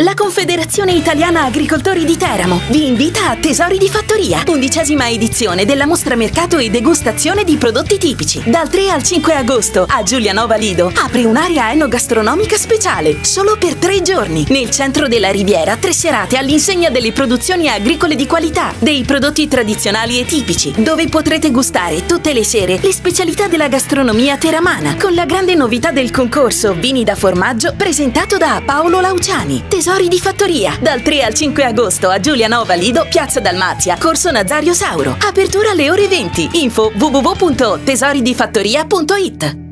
La Confederazione Italiana Agricoltori di Teramo vi invita a Tesori di Fattoria, undicesima edizione della mostra mercato e degustazione di prodotti tipici. Dal 3 al 5 agosto a Giulianova Lido apre un'area enogastronomica speciale, solo per tre giorni. Nel centro della Riviera, tre serate all'insegna delle produzioni agricole di qualità, dei prodotti tradizionali e tipici, dove potrete gustare tutte le sere le specialità della gastronomia teramana, con la grande novità del concorso Vini da formaggio presentato da Paolo Lauciani. Tesori di fattoria, dal 3 al 5 agosto a Giulianova Lido, Piazza Dalmazia, Corso Nazario Sauro. Apertura alle ore 20. Info www.tesoridifattoria.it